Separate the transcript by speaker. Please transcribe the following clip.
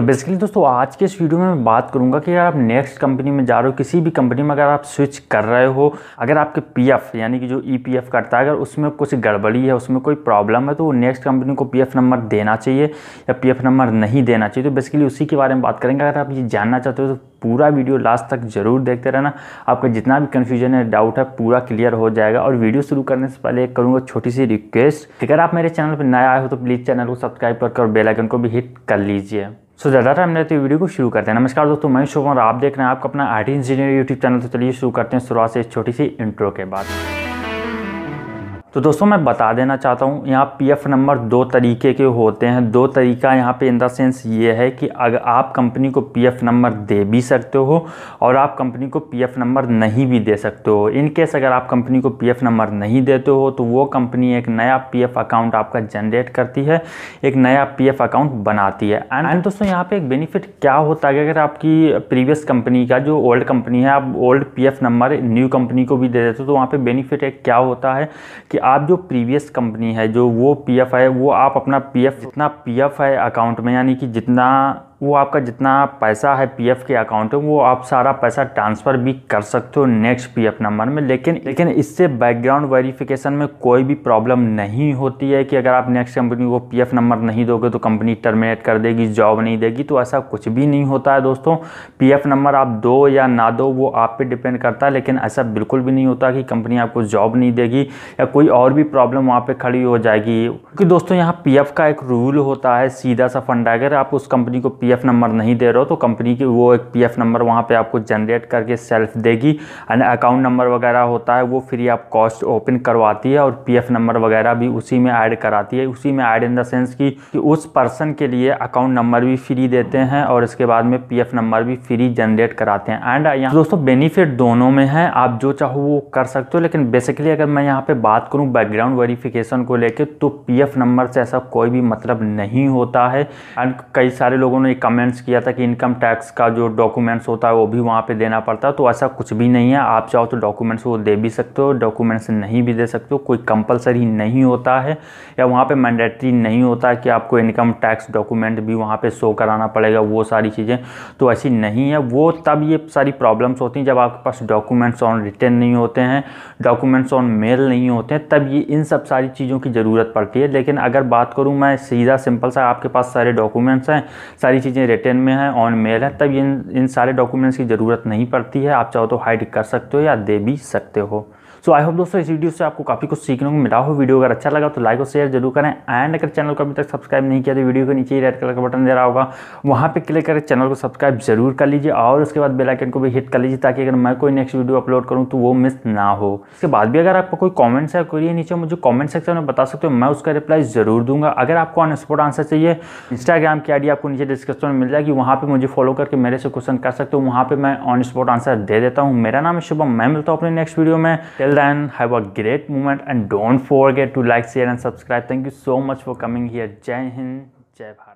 Speaker 1: तो बेसिकली दोस्तों, आज के इस वीडियो में मैं बात करूँगा कि अगर आप नेक्स्ट कंपनी में जा रहे हो, किसी भी कंपनी में अगर आप स्विच कर रहे हो, अगर आपके पीएफ यानी कि जो ईपीएफ e करता है, अगर उसमें कुछ गड़बड़ी है, उसमें कोई प्रॉब्लम है तो वो नेक्स्ट कंपनी को पीएफ नंबर देना चाहिए या पीएफ नंबर नहीं देना चाहिए। तो बेसिकली उसी के बारे में बात करेंगे। अगर आप ये जानना चाहते हो तो पूरा वीडियो लास्ट तक ज़रूर देखते रहना। आपका जितना भी कन्फ्यूज़न है डाउट है, पूरा क्लियर हो जाएगा। और वीडियो शुरू करने से पहले एक करूँगा छोटी सी रिक्वेस्ट अगर आप मेरे चैनल पर नया आए हो तो प्लीज़ चैनल को सब्सक्राइब करके और बेलाइकन को भी हिट कर लीजिए। सो so, ज़्यादा टाइम लेते वीडियो को शुरू करते हैं। नमस्कार दोस्तों मैं शुभ और आप देख रहे हैं आपका अपना I T engineer YouTube channel. तो चलिए शुरू करते हैं शुरुआत से छोटी सी इंट्रो के बाद। तो दोस्तों मैं बता देना चाहता हूँ यहाँ पीएफ नंबर दो तरीके के होते हैं। दो तरीका यहाँ पे इन द सेंस ये है कि अगर आप कंपनी को पीएफ नंबर दे भी सकते हो और आप कंपनी को पीएफ नंबर नहीं भी दे सकते हो। इन केस अगर आप कंपनी को पीएफ नंबर नहीं देते हो तो वो कंपनी एक नया पीएफ अकाउंट आपका जनरेट करती है एक नया पीएफ अकाउंट बनाती है। एंड दोस्तों यहाँ पर एक बेनिफिट क्या होता है अगर आपकी प्रीवियस कंपनी का जो ओल्ड कंपनी है आप old PF number new company को भी दे देते हो तो वहाँ पर बेनिफिट एक क्या होता है कि आप जो प्रीवियस कंपनी है, जो वो पीएफ है, वो आप अपना पीएफ जितना पीएफ है अकाउंट में, यानी कि जितना वो आपका जितना पैसा है पीएफ के अकाउंट में, वो आप सारा पैसा ट्रांसफ़र भी कर सकते हो नेक्स्ट पीएफ नंबर में। लेकिन लेकिन इससे बैकग्राउंड वेरिफिकेशन में कोई भी प्रॉब्लम नहीं होती है कि अगर आप नेक्स्ट कंपनी को पीएफ नंबर नहीं दोगे तो कंपनी टर्मिनेट कर देगी जॉब नहीं देगी तो ऐसा कुछ भी नहीं होता है दोस्तों। पीएफ नंबर आप दो या ना दो, वो आप पर डिपेंड करता है, लेकिन ऐसा बिल्कुल भी नहीं होता कि कंपनी आपको जॉब नहीं देगी या कोई और भी प्रॉब्लम वहाँ पर खड़ी हो जाएगी। क्योंकि दोस्तों यहाँ पी का एक रूल होता है, सीधा सा फंड, अगर आप उस कंपनी को पी पीएफ नंबर नहीं दे रहे हो तो कंपनी की वो एक पीएफ नंबर वहाँ पे आपको जनरेट करके सेल्फ देगी। एंड अकाउंट नंबर वगैरह होता है वो फ्री आप कॉस्ट ओपन करवाती है और पीएफ नंबर वगैरह भी उसी में ऐड कराती है। उसी में ऐड इन द सेंस कि, कि उस पर्सन के लिए अकाउंट नंबर भी फ्री देते हैं और इसके बाद में पी नंबर भी फ्री जनरेट कराते हैं। एंड यहाँ दोस्तों बेनिफिट दोनों में है आप जो चाहो वो कर सकते हो लेकिन बेसिकली अगर मैं यहाँ पे बात करूँ बैकग्राउंड वेरिफिकेशन को लेकर तो पीएफ नंबर से ऐसा कोई भी मतलब नहीं होता है। एंड कई सारे लोगों ने कमेंट्स किया था कि इनकम टैक्स का जो डॉक्यूमेंट्स होता है वो भी वहाँ पे देना पड़ता है तो ऐसा कुछ भी नहीं है। आप चाहो तो डॉक्यूमेंट्स वो दे भी सकते हो डॉक्यूमेंट्स नहीं भी दे सकते हो, कोई कंपलसरी नहीं होता है या वहाँ पे मैंडेटरी नहीं होता है कि आपको इनकम टैक्स डॉक्यूमेंट भी वहाँ पर शो कराना पड़ेगा, वो सारी चीज़ें तो ऐसी नहीं है। वो तब ये सारी प्रॉब्लम्स होती हैं जब आपके पास डॉक्यूमेंट्स ऑन रिटर्न नहीं होते हैं डॉक्यूमेंट्स ऑन मेल नहीं होते हैं, तब ये इन सब सारी चीज़ों की ज़रूरत पड़ती है। लेकिन अगर बात करूँ मैं सीधा सिंपल सा, आपके पास सारे डॉक्यूमेंट्स हैं, सारी चीज़ें रिटर्न में है ऑन मेल है, तब इन इन सारे डॉक्यूमेंट्स की ज़रूरत नहीं पड़ती है। आप चाहो तो हाइड कर सकते हो या दे भी सकते हो। सो आई होप दोस्तों इस वीडियो से आपको काफ़ी कुछ सीखने को मिला हो। वीडियो अगर अच्छा लगा तो लाइक और शेयर ज़रूर करें। एंड अगर चैनल को अभी तक सब्सक्राइब नहीं किया तो वीडियो के नीचे ही रेड कलर का बटन दे रहा होगा। वहाँ पर क्लिक करके चैनल को सब्सक्राइब ज़रूर कर लीजिए और उसके बाद बेलाइकन को भी हिट कर लीजिए ताकि अगर मैं कोई नेक्स्ट वीडियो अपलोड करूँ तो वो मिस ना हो। इसके बाद भी अगर आपको कोई कॉमेंट्स है कोई नीचे, मुझे कॉमेंट सेक्शन में बता सकते हो, मैं उसका रिप्लाई ज़रूर दूँगा। अगर आपको ऑन स्पॉट आंसर चाहिए इंस्टाग्राम की आईडी आपको नीचे डिस्क्रिप्शन में मिल जाएगी। वहाँ पर मुझे फॉलो करके मेरे से क्वेश्चन कर सकते हो। वहाँ पर मैं ऑन स्पॉट आंसर दे देता हूँ। मेरा नाम है शुभम, मैं मिलता हूँ अपने नेक्स्ट वीडियो में। till then have a great moment and don't forget to like share and subscribe. Thank you so much for coming here. Jai hind jai bharat.